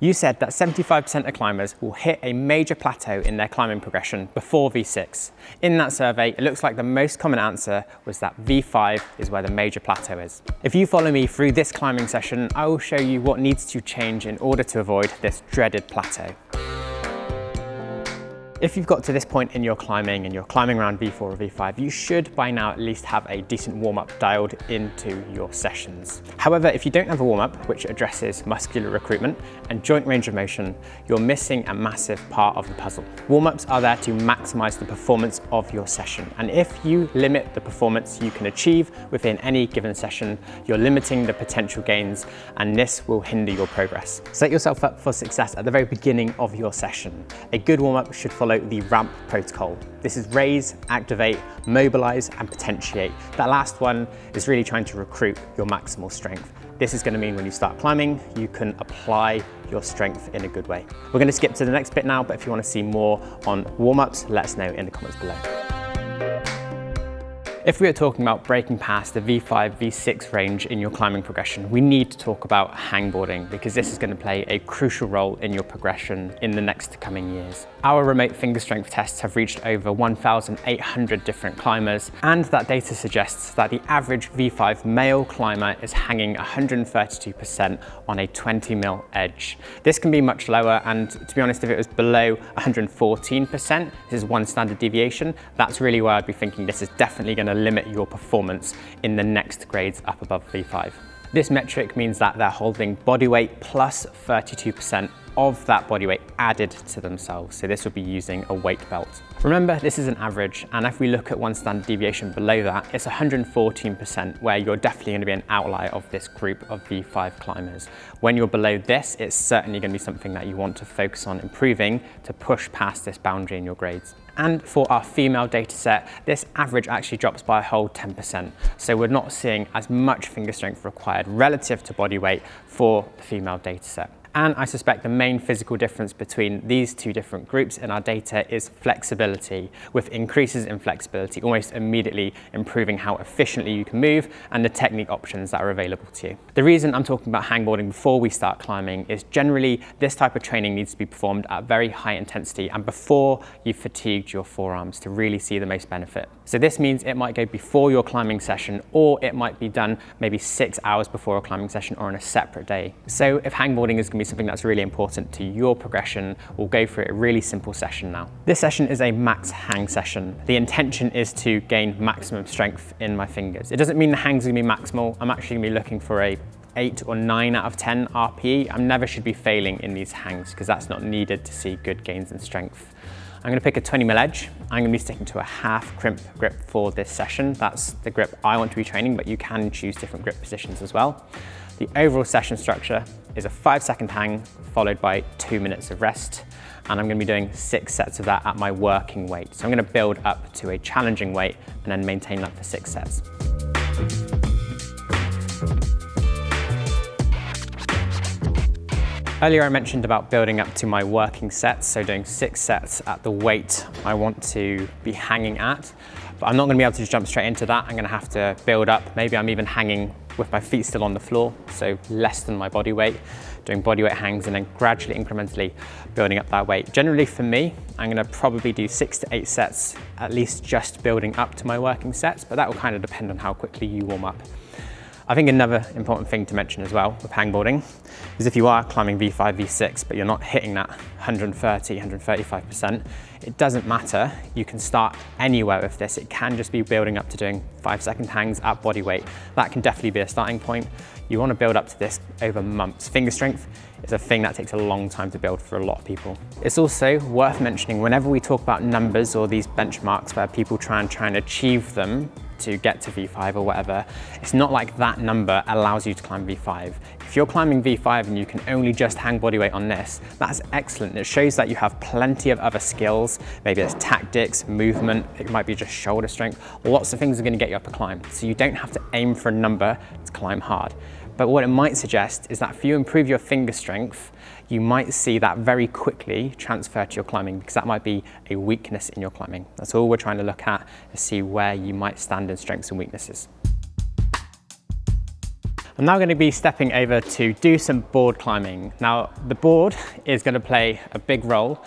You said that 75% of climbers will hit a major plateau in their climbing progression before V6. In that survey, it looks like the most common answer was that V5 is where the major plateau is. If you follow me through this climbing session, I will show you what needs to change in order to avoid this dreaded plateau. If you've got to this point in your climbing and you're climbing around V4 or V5, you should by now at least have a decent warm-up dialed into your sessions. However, if you don't have a warm-up which addresses muscular recruitment and joint range of motion, you're missing a massive part of the puzzle. Warm-ups are there to maximize the performance of your session. And if you limit the performance you can achieve within any given session, you're limiting the potential gains and this will hinder your progress. Set yourself up for success at the very beginning of your session. A good warm-up should follow the RAMP protocol. This is raise, activate, mobilize, and potentiate. That last one is really trying to recruit your maximal strength. This is gonna mean when you start climbing, you can apply your strength in a good way. We're gonna skip to the next bit now, but if you wanna see more on warm-ups, let us know in the comments below. If we are talking about breaking past the V5, V6 range in your climbing progression, we need to talk about hangboarding because this is going to play a crucial role in your progression in the next coming years. Our remote finger strength tests have reached over 1,800 different climbers and that data suggests that the average V5 male climber is hanging 132% on a 20 mil edge. This can be much lower and to be honest if it was below 114%, this is one standard deviation, that's really where I'd be thinking this is definitely going to limit your performance in the next grades up above V5. This metric means that they're holding body weight plus 32% of that body weight added to themselves. So this would be using a weight belt. Remember, this is an average, and if we look at one standard deviation below that, it's 114%, where you're definitely gonna be an outlier of this group of V5 climbers. When you're below this, it's certainly gonna be something that you want to focus on improving to push past this boundary in your grades. And for our female data set, this average actually drops by a whole 10%. So we're not seeing as much finger strength required relative to body weight for the female data set. And I suspect the main physical difference between these two different groups in our data is flexibility, with increases in flexibility almost immediately improving how efficiently you can move and the technique options that are available to you. The reason I'm talking about hangboarding before we start climbing is generally this type of training needs to be performed at very high intensity and before you've fatigued your forearms to really see the most benefit. So this means it might go before your climbing session or it might be done maybe six hours before a climbing session or on a separate day. So if hangboarding is going to be be something that's really important to your progression, we'll go through a really simple session now. This session is a max hang session. The intention is to gain maximum strength in my fingers. It doesn't mean the hangs gonna be maximal. I'm actually gonna be looking for a 8 or 9 out of 10 RPE. I never should be failing in these hangs because that's not needed to see good gains in strength. I'm gonna pick a 20 mil edge. I'm gonna be sticking to a half crimp grip for this session. That's the grip I want to be training, but you can choose different grip positions as well. The overall session structure is a five second hang followed by two minutes of rest. And I'm gonna be doing six sets of that at my working weight. So I'm gonna build up to a challenging weight and then maintain that for six sets. Earlier I mentioned about building up to my working sets, so doing six sets at the weight I want to be hanging at. But I'm not gonna be able to just jump straight into that. I'm gonna have to build up. Maybe I'm even hanging with my feet still on the floor, so less than my body weight, doing body weight hangs and then gradually, incrementally building up that weight. Generally for me, I'm gonna probably do six to eight sets, at least just building up to my working sets, but that will kind of depend on how quickly you warm up. I think another important thing to mention as well with hangboarding is if you are climbing V5, V6, but you're not hitting that 130, 135%, it doesn't matter. You can start anywhere with this. It can just be building up to doing five second hangs at body weight. That can definitely be a starting point. You want to build up to this over months. Finger strength is a thing that takes a long time to build for a lot of people. It's also worth mentioning whenever we talk about numbers or these benchmarks where people try and try and achieve them, to get to V5 or whatever, it's not like that number allows you to climb V5. If you're climbing V5 and you can only just hang body weight on this, that's excellent. It shows that you have plenty of other skills. Maybe it's tactics, movement, it might be just shoulder strength. Lots of things are gonna get you up a climb. So you don't have to aim for a number to climb hard. But what it might suggest is that if you improve your finger strength, you might see that very quickly transfer to your climbing because that might be a weakness in your climbing. That's all we're trying to look at to see where you might stand in strengths and weaknesses. I'm now going to be stepping over to do some board climbing. Now, the board is going to play a big role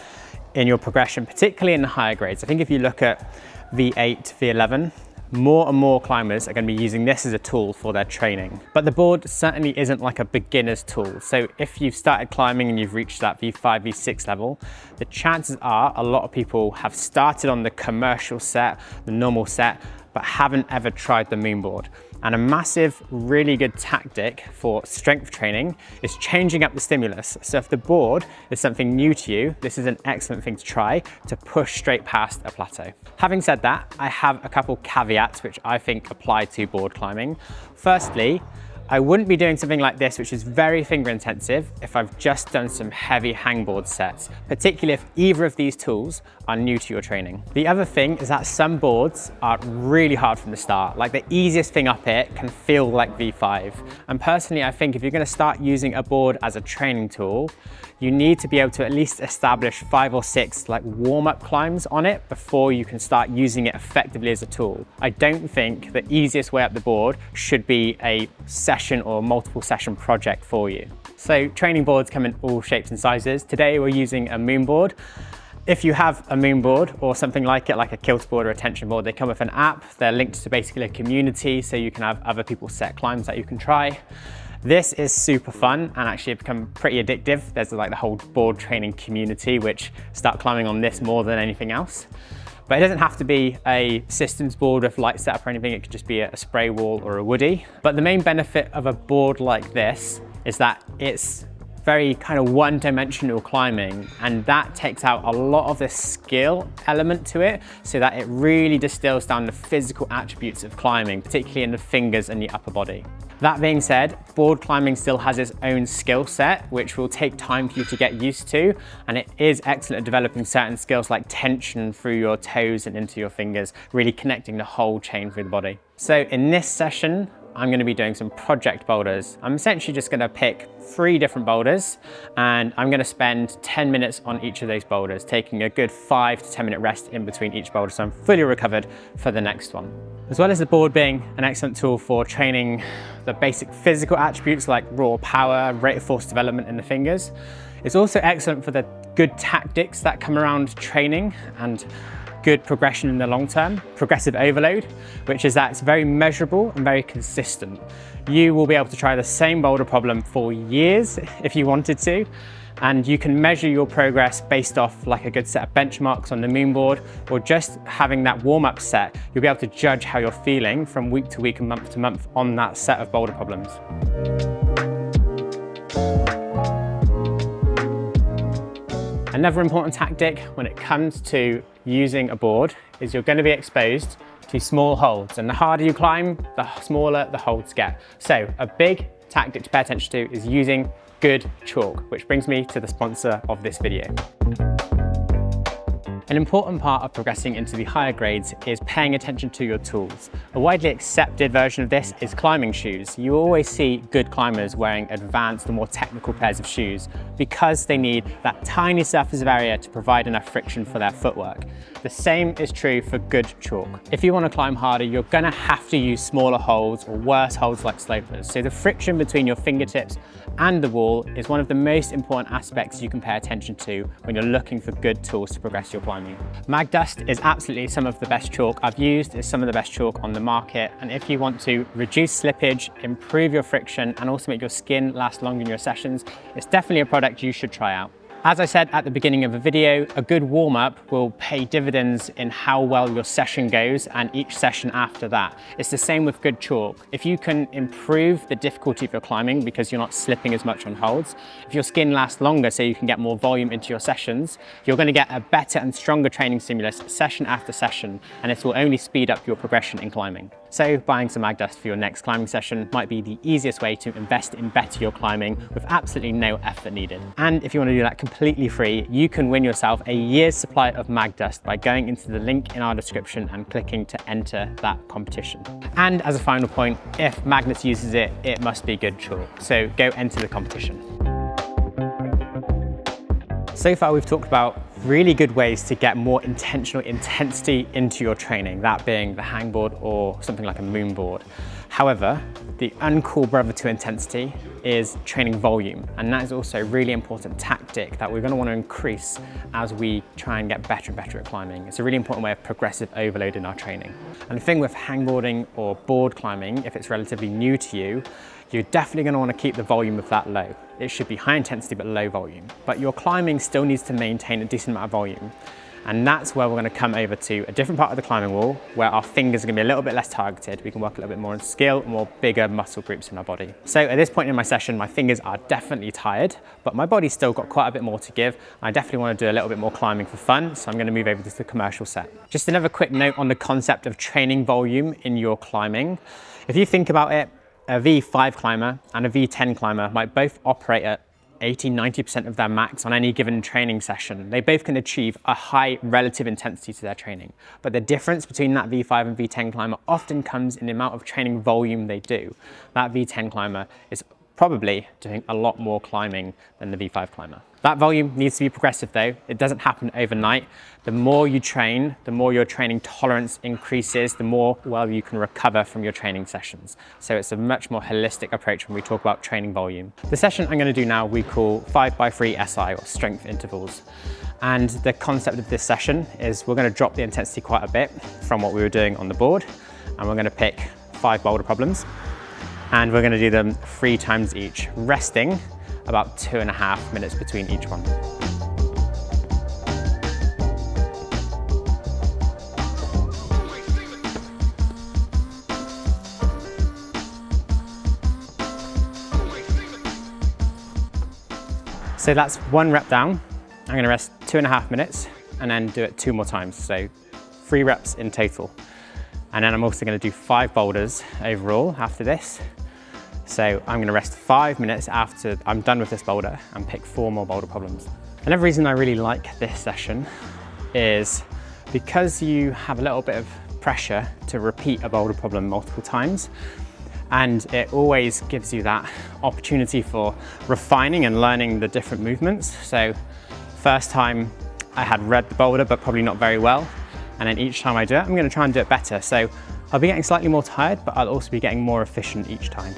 in your progression, particularly in the higher grades. I think if you look at V8, V11, more and more climbers are going to be using this as a tool for their training. But the board certainly isn't like a beginner's tool. So if you've started climbing and you've reached that V5, V6 level, the chances are a lot of people have started on the commercial set, the normal set, but haven't ever tried the moonboard. And a massive, really good tactic for strength training is changing up the stimulus. So if the board is something new to you, this is an excellent thing to try to push straight past a plateau. Having said that, I have a couple caveats which I think apply to board climbing. Firstly, I wouldn't be doing something like this, which is very finger intensive, if I've just done some heavy hangboard sets, particularly if either of these tools are new to your training. The other thing is that some boards are really hard from the start. Like the easiest thing up it can feel like V5. And personally, I think if you're gonna start using a board as a training tool, you need to be able to at least establish five or six like warm-up climbs on it before you can start using it effectively as a tool. I don't think the easiest way up the board should be a session or multiple session project for you. So training boards come in all shapes and sizes. Today we're using a moon board. If you have a moon board or something like it, like a Kilter board or a tension board, they come with an app. They're linked to basically a community, so you can have other people set climbs that you can try. This is super fun and actually become pretty addictive. There's like the whole board training community, which start climbing on this more than anything else. But it doesn't have to be a systems board with light setup or anything. It could just be a spray wall or a woody. But the main benefit of a board like this is that it's very kind of one-dimensional climbing and that takes out a lot of the skill element to it so that it really distills down the physical attributes of climbing, particularly in the fingers and the upper body. That being said, board climbing still has its own skill set, which will take time for you to get used to. And it is excellent at developing certain skills like tension through your toes and into your fingers, really connecting the whole chain through the body. So in this session, I'm gonna be doing some project boulders. I'm essentially just gonna pick three different boulders and I'm gonna spend 10 minutes on each of those boulders, taking a good five to 10 minute rest in between each boulder so I'm fully recovered for the next one. As well as the board being an excellent tool for training the basic physical attributes like raw power, rate of force development in the fingers, it's also excellent for the good tactics that come around training and good progression in the long term, progressive overload, which is that it's very measurable and very consistent. You will be able to try the same boulder problem for years if you wanted to, and you can measure your progress based off like a good set of benchmarks on the moon board or just having that warm-up set, you'll be able to judge how you're feeling from week to week and month to month on that set of boulder problems. Another important tactic when it comes to using a board is you're going to be exposed to small holds and the harder you climb, the smaller the holds get. So a big tactic to pay attention to is using good chalk, which brings me to the sponsor of this video. An important part of progressing into the higher grades is paying attention to your tools. A widely accepted version of this is climbing shoes. You always see good climbers wearing advanced or more technical pairs of shoes because they need that tiny surface of area to provide enough friction for their footwork. The same is true for good chalk. If you want to climb harder, you're going to have to use smaller holds or worse holds like slopers. So the friction between your fingertips and the wall is one of the most important aspects you can pay attention to when you're looking for good tools to progress your climbing. MagDust is absolutely some of the best chalk I've used, it's some of the best chalk on the market. And if you want to reduce slippage, improve your friction, and also make your skin last longer in your sessions, it's definitely a product you should try out. As I said at the beginning of the video, a good warm-up will pay dividends in how well your session goes and each session after that. It's the same with good chalk. If you can improve the difficulty of your climbing because you're not slipping as much on holds, if your skin lasts longer so you can get more volume into your sessions, you're going to get a better and stronger training stimulus session after session and it will only speed up your progression in climbing. So buying some MagDust for your next climbing session might be the easiest way to invest in better your climbing with absolutely no effort needed. And if you want to do that completely free, you can win yourself a year's supply of MagDust by going into the link in our description and clicking to enter that competition. And as a final point, if Magnus uses it, it must be good chalk. So go enter the competition. So far we've talked about really good ways to get more intentional intensity into your training, that being the hangboard or something like a moonboard. However, the uncool brother to intensity is training volume. And that is also a really important tactic that we're gonna to want to increase as we try and get better and better at climbing. It's a really important way of progressive overload in our training. And the thing with hangboarding or board climbing, if it's relatively new to you, you're definitely gonna to want to keep the volume of that low. It should be high intensity but low volume. But your climbing still needs to maintain a decent amount of volume. And that's where we're gonna come over to a different part of the climbing wall where our fingers are gonna be a little bit less targeted. We can work a little bit more on skill, more bigger muscle groups in our body. So at this point in my session, my fingers are definitely tired, but my body's still got quite a bit more to give. I definitely wanna do a little bit more climbing for fun, so I'm gonna move over to the commercial set. Just another quick note on the concept of training volume in your climbing. If you think about it, a V5 climber and a V10 climber might both operate at 80, 90% of their max on any given training session. They both can achieve a high relative intensity to their training. But the difference between that V5 and V10 climber often comes in the amount of training volume they do. That V10 climber is probably doing a lot more climbing than the V5 climber. That volume needs to be progressive though. It doesn't happen overnight. The more you train, the more your training tolerance increases, the more well you can recover from your training sessions. So it's a much more holistic approach when we talk about training volume. The session I'm gonna do now we call 5x3 SI or strength intervals. And the concept of this session is we're gonna drop the intensity quite a bit from what we were doing on the board and we're gonna pick five boulder problems and we're gonna do them three times each, resting about two and a half minutes between each one. So that's one rep down. I'm gonna rest two and a half minutes and then do it two more times. So three reps in total. And then I'm also gonna do five boulders overall after this. So I'm gonna rest five minutes after I'm done with this boulder and pick four more boulder problems. Another reason I really like this session is because you have a little bit of pressure to repeat a boulder problem multiple times, and it always gives you that opportunity for refining and learning the different movements. So first time I had read the boulder, but probably not very well. And then each time I do it, I'm gonna try and do it better. So I'll be getting slightly more tired, but I'll also be getting more efficient each time.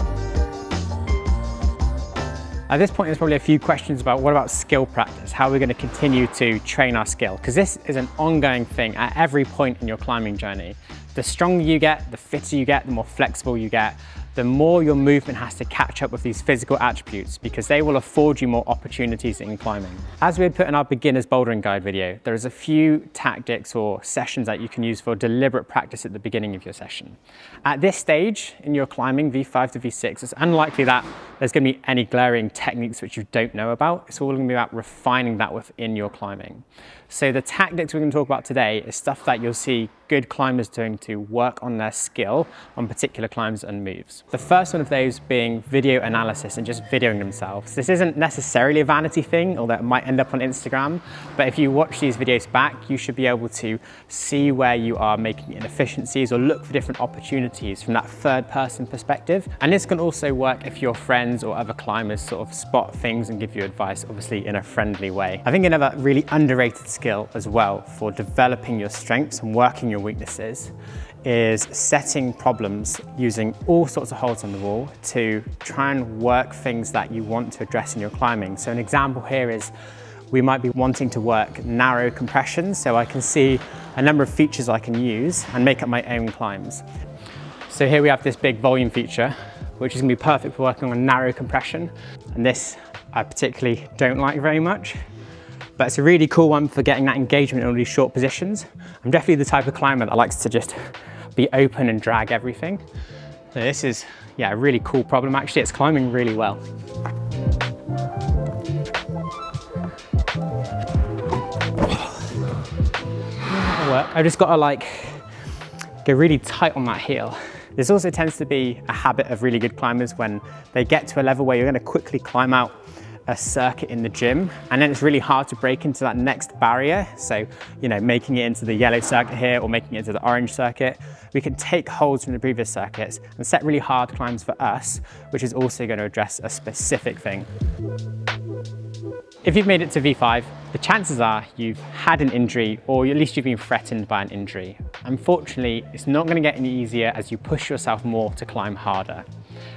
At this point, there's probably a few questions about what about skill practice? How are we going to continue to train our skill? Because this is an ongoing thing at every point in your climbing journey. The stronger you get, the fitter you get, the more flexible you get, the more your movement has to catch up with these physical attributes because they will afford you more opportunities in climbing. As we had put in our beginner's bouldering guide video, there is a few tactics or sessions that you can use for deliberate practice at the beginning of your session. At this stage in your climbing, V5 to V6, it's unlikely that there's gonna be any glaring techniques which you don't know about. It's all gonna be about refining that within your climbing. So the tactics we're gonna talk about today is stuff that you'll see good climbers doing to work on their skill on particular climbs and moves. The first one of those being video analysis and just videoing themselves. This isn't necessarily a vanity thing, although it might end up on Instagram, but if you watch these videos back, you should be able to see where you are making inefficiencies or look for different opportunities from that third person perspective. And this can also work if your friends or other climbers sort of spot things and give you advice, obviously in a friendly way. I think another really underrated skill as well for developing your strengths and working your your weaknesses is setting problems using all sorts of holes on the wall to try and work things that you want to address in your climbing. So an example here is we might be wanting to work narrow compressions so I can see a number of features I can use and make up my own climbs. So here we have this big volume feature which is going to be perfect for working on narrow compression and this I particularly don't like very much but it's a really cool one for getting that engagement in all these short positions. I'm definitely the type of climber that likes to just be open and drag everything. So this is, yeah, a really cool problem actually. It's climbing really well. I've just gotta like go really tight on that heel. This also tends to be a habit of really good climbers when they get to a level where you're gonna quickly climb out a circuit in the gym and then it's really hard to break into that next barrier. So, you know, making it into the yellow circuit here or making it into the orange circuit, we can take holds from the previous circuits and set really hard climbs for us, which is also going to address a specific thing. If you've made it to V5, the chances are you've had an injury or at least you've been threatened by an injury. Unfortunately, it's not gonna get any easier as you push yourself more to climb harder.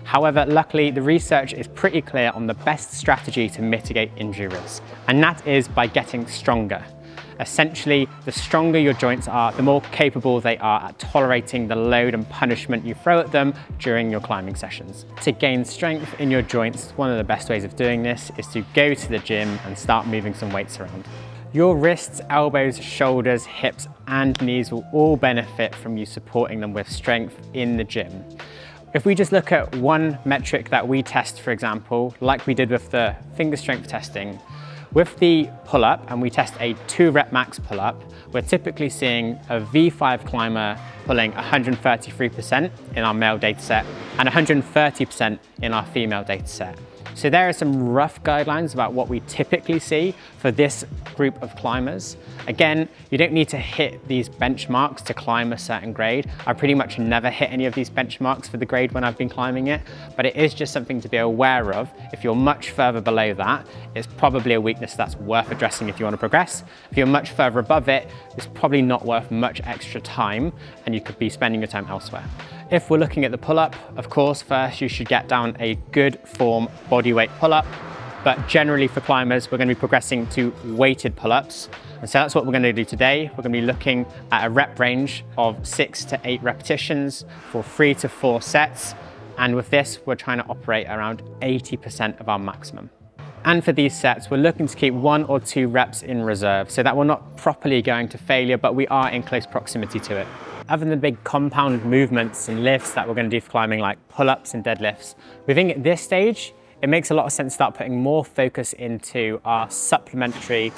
However, luckily the research is pretty clear on the best strategy to mitigate injury risk, and that is by getting stronger. Essentially, the stronger your joints are, the more capable they are at tolerating the load and punishment you throw at them during your climbing sessions. To gain strength in your joints, one of the best ways of doing this is to go to the gym and start moving some weights around. Your wrists, elbows, shoulders, hips and knees will all benefit from you supporting them with strength in the gym. If we just look at one metric that we test, for example, like we did with the finger strength testing, with the pull-up, and we test a two rep max pull-up, we're typically seeing a V5 climber pulling 133% in our male dataset and 130% in our female dataset. So there are some rough guidelines about what we typically see for this group of climbers. Again, you don't need to hit these benchmarks to climb a certain grade. I pretty much never hit any of these benchmarks for the grade when I've been climbing it, but it is just something to be aware of. If you're much further below that, it's probably a weakness that's worth addressing if you want to progress. If you're much further above it, it's probably not worth much extra time and you could be spending your time elsewhere. If we're looking at the pull-up, of course, first you should get down a good form bodyweight pull-up, but generally for climbers, we're gonna be progressing to weighted pull-ups. And so that's what we're gonna do today. We're gonna be looking at a rep range of six to eight repetitions for three to four sets. And with this, we're trying to operate around 80% of our maximum. And for these sets, we're looking to keep one or two reps in reserve so that we're not properly going to failure, but we are in close proximity to it. Other than the big compound movements and lifts that we're going to do for climbing, like pull-ups and deadlifts, we think at this stage, it makes a lot of sense to start putting more focus into our supplementary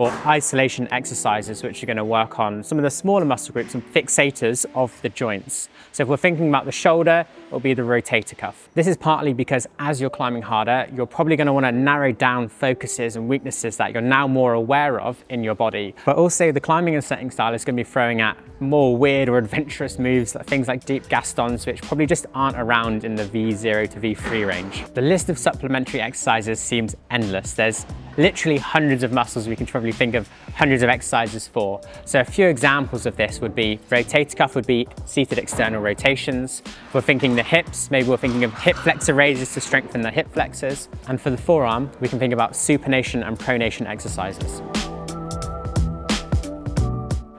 or isolation exercises, which are gonna work on some of the smaller muscle groups and fixators of the joints. So if we're thinking about the shoulder, it'll be the rotator cuff. This is partly because as you're climbing harder, you're probably gonna wanna to narrow down focuses and weaknesses that you're now more aware of in your body. But also the climbing and setting style is gonna be throwing at more weird or adventurous moves, like things like deep gastons, which probably just aren't around in the V0 to V3 range. The list of supplementary exercises seems endless. There's literally hundreds of muscles we can probably think of hundreds of exercises for. So a few examples of this would be rotator cuff would be seated external rotations. If we're thinking the hips, maybe we're thinking of hip flexor raises to strengthen the hip flexors. And for the forearm, we can think about supination and pronation exercises.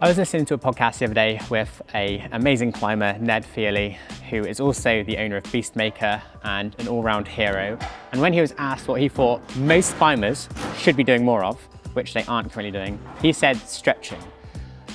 I was listening to a podcast the other day with an amazing climber, Ned Feehally, who is also the owner of Beastmaker and an all-round hero. And when he was asked what he thought most climbers should be doing more of, which they aren't currently doing, he said stretching.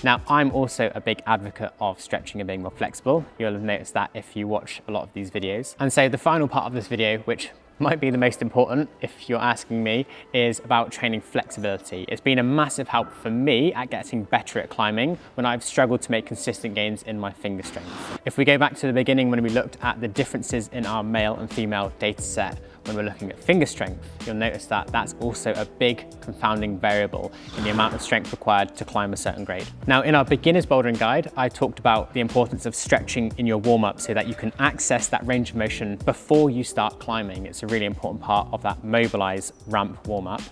Now, I'm also a big advocate of stretching and being more flexible. You'll have noticed that if you watch a lot of these videos. And so the final part of this video, which might be the most important if you're asking me is about training flexibility. It's been a massive help for me at getting better at climbing when I've struggled to make consistent gains in my finger strength. If we go back to the beginning when we looked at the differences in our male and female data set when we're looking at finger strength, you'll notice that that's also a big confounding variable in the amount of strength required to climb a certain grade. Now, in our beginner's bouldering guide, I talked about the importance of stretching in your warm-up so that you can access that range of motion before you start climbing. It's a really important part of that mobilize ramp warm-up.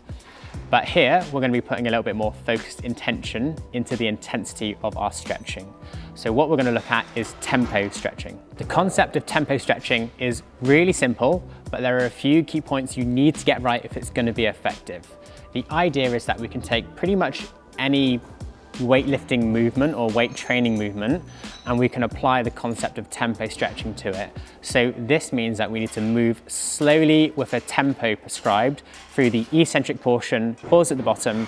But here, we're gonna be putting a little bit more focused intention into the intensity of our stretching. So what we're gonna look at is tempo stretching. The concept of tempo stretching is really simple, but there are a few key points you need to get right if it's gonna be effective. The idea is that we can take pretty much any weightlifting movement or weight training movement and we can apply the concept of tempo stretching to it. So this means that we need to move slowly with a tempo prescribed through the eccentric portion, pause at the bottom,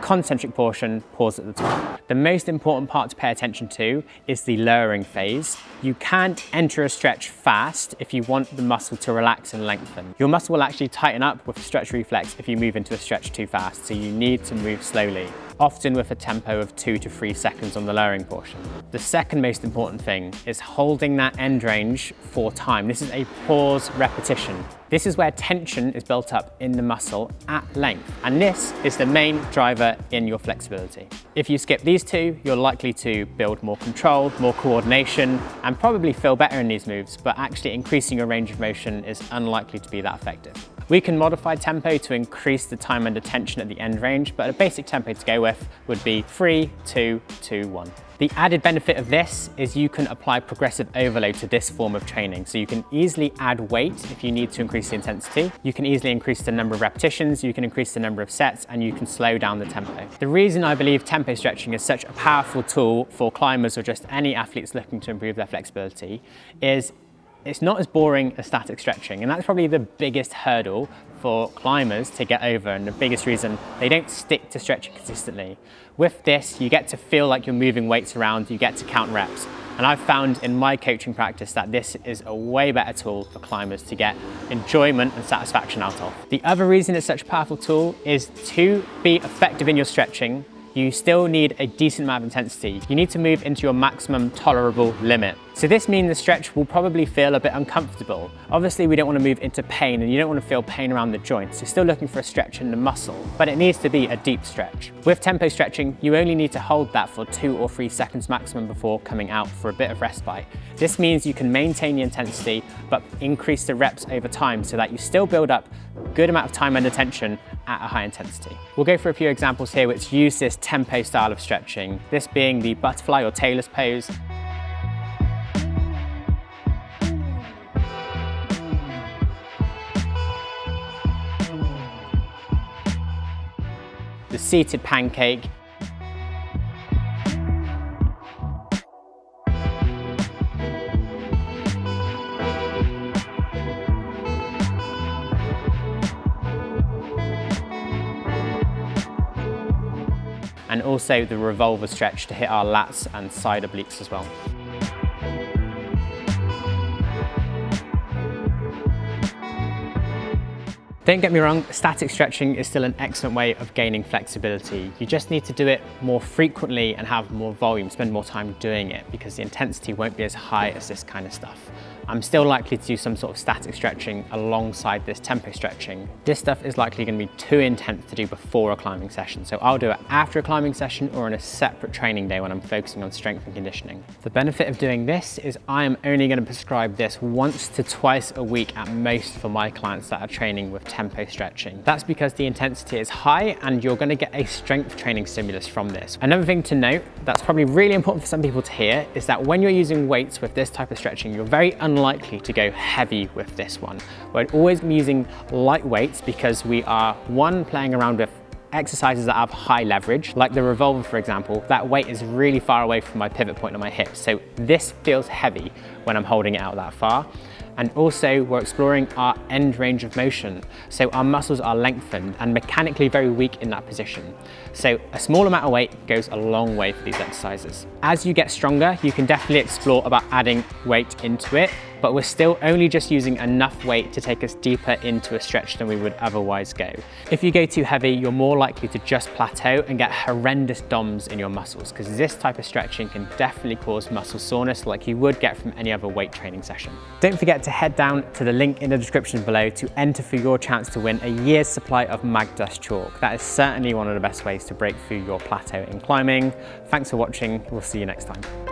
concentric portion, pause at the top. The most important part to pay attention to is the lowering phase. You can't enter a stretch fast if you want the muscle to relax and lengthen. Your muscle will actually tighten up with stretch reflex if you move into a stretch too fast, so you need to move slowly often with a tempo of two to three seconds on the lowering portion. The second most important thing is holding that end range for time. This is a pause repetition. This is where tension is built up in the muscle at length, and this is the main driver in your flexibility. If you skip these two, you're likely to build more control, more coordination, and probably feel better in these moves, but actually increasing your range of motion is unlikely to be that effective. We can modify tempo to increase the time under tension at the end range, but a basic tempo to go with would be three, two, two, one. The added benefit of this is you can apply progressive overload to this form of training. So you can easily add weight if you need to increase the intensity. You can easily increase the number of repetitions, you can increase the number of sets, and you can slow down the tempo. The reason I believe tempo stretching is such a powerful tool for climbers or just any athletes looking to improve their flexibility is it's not as boring as static stretching, and that's probably the biggest hurdle for climbers to get over and the biggest reason they don't stick to stretching consistently. With this, you get to feel like you're moving weights around, you get to count reps. And I've found in my coaching practice that this is a way better tool for climbers to get enjoyment and satisfaction out of. The other reason it's such a powerful tool is to be effective in your stretching, you still need a decent amount of intensity. You need to move into your maximum tolerable limit. So this means the stretch will probably feel a bit uncomfortable. Obviously we don't want to move into pain and you don't want to feel pain around the joints. You're still looking for a stretch in the muscle, but it needs to be a deep stretch. With tempo stretching, you only need to hold that for two or three seconds maximum before coming out for a bit of respite. This means you can maintain the intensity, but increase the reps over time so that you still build up good amount of time and attention at a high intensity. We'll go through a few examples here which use this tempo style of stretching, this being the butterfly or tailor's pose, the seated pancake, and also the revolver stretch to hit our lats and side obliques as well. Don't get me wrong, static stretching is still an excellent way of gaining flexibility. You just need to do it more frequently and have more volume, spend more time doing it because the intensity won't be as high as this kind of stuff. I'm still likely to do some sort of static stretching alongside this tempo stretching. This stuff is likely going to be too intense to do before a climbing session, so I'll do it after a climbing session or on a separate training day when I'm focusing on strength and conditioning. The benefit of doing this is I am only going to prescribe this once to twice a week at most for my clients that are training with tempo stretching. That's because the intensity is high and you're going to get a strength training stimulus from this. Another thing to note that's probably really important for some people to hear is that when you're using weights with this type of stretching, you're very unlikely to go heavy with this one. We're always using light weights because we are, one, playing around with exercises that have high leverage, like the revolver for example, that weight is really far away from my pivot point on my hips. So this feels heavy when I'm holding it out that far. And also we're exploring our end range of motion. So our muscles are lengthened and mechanically very weak in that position. So a small amount of weight goes a long way for these exercises. As you get stronger, you can definitely explore about adding weight into it but we're still only just using enough weight to take us deeper into a stretch than we would otherwise go. If you go too heavy, you're more likely to just plateau and get horrendous DOMs in your muscles because this type of stretching can definitely cause muscle soreness like you would get from any other weight training session. Don't forget to head down to the link in the description below to enter for your chance to win a year's supply of MagDust chalk. That is certainly one of the best ways to break through your plateau in climbing. Thanks for watching, we'll see you next time.